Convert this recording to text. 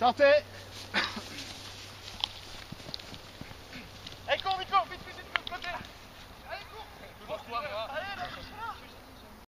Stop it!